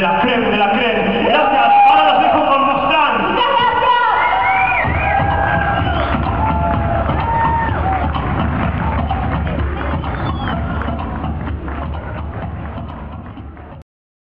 della, crema della, crema